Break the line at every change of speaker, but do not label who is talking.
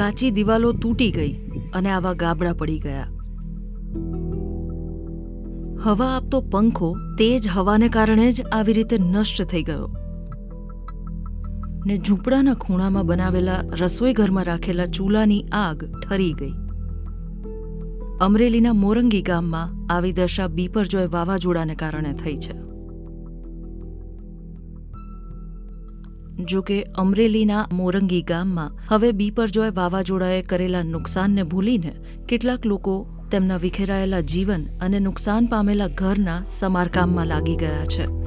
કાચી દિવાલો તૂટી ગઈ અને આવા ગાબડા પડી ગયા. હવા આપતો પંખો તેજ હવાને કારણે જ આવી રીતે નષ્ટ થઈ ગયો. ને ઝૂંપડાના ખૂણામાં બનાવેલા રસોઈ ઘરમાં રાખેલા ચૂલાની આગ ઠરી ગઈ. અમરેલીના મોરંગી ગામમાં આવી દશા બીપરજોય વાવાઝોડાને કારણે થઈ છે. જો કે અમરેલીના મોરંગી ગામમાં હવે બીપરજોય વાવાઝોડાએ કરેલા નુકસાનને ભૂલીને કેટલાક લોકો તેમના વિખેરાયેલા જીવન અને નુકસાન પામેલા ઘરના સમારકામમાં લાગી ગયા છે.